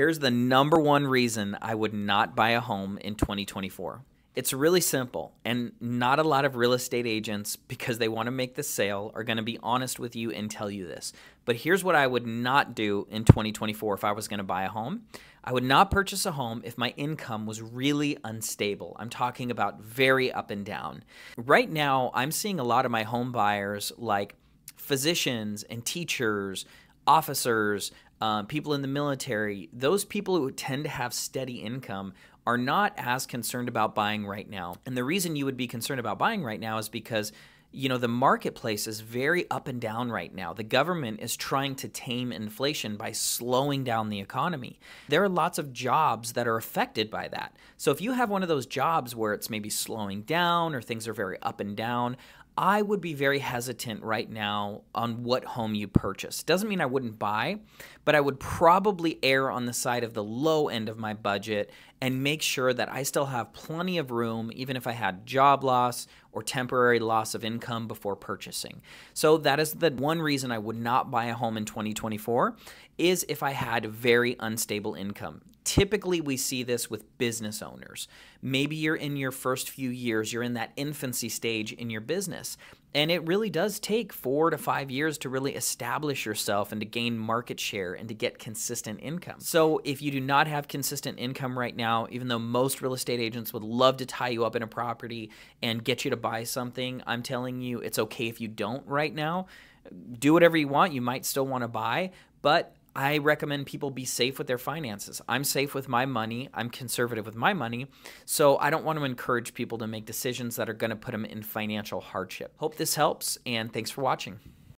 Here's the number one reason I would not buy a home in 2024. It's really simple, and not a lot of real estate agents, because they want to make the sale, are going to be honest with you and tell you this. But here's what I would not do in 2024 if I was going to buy a home I would not purchase a home if my income was really unstable. I'm talking about very up and down. Right now, I'm seeing a lot of my home buyers like physicians and teachers, officers, uh, people in the military, those people who tend to have steady income are not as concerned about buying right now. And the reason you would be concerned about buying right now is because you know, the marketplace is very up and down right now. The government is trying to tame inflation by slowing down the economy. There are lots of jobs that are affected by that. So if you have one of those jobs where it's maybe slowing down or things are very up and down, I would be very hesitant right now on what home you purchase. Doesn't mean I wouldn't buy, but I would probably err on the side of the low end of my budget and make sure that I still have plenty of room, even if I had job loss or temporary loss of income before purchasing. So that is the one reason I would not buy a home in 2024 is if I had very unstable income. Typically, we see this with business owners. Maybe you're in your first few years, you're in that infancy stage in your business. And it really does take four to five years to really establish yourself and to gain market share and to get consistent income. So, if you do not have consistent income right now, even though most real estate agents would love to tie you up in a property and get you to buy something, I'm telling you it's okay if you don't right now. Do whatever you want. You might still want to buy, but I recommend people be safe with their finances. I'm safe with my money. I'm conservative with my money. So I don't want to encourage people to make decisions that are going to put them in financial hardship. Hope this helps, and thanks for watching.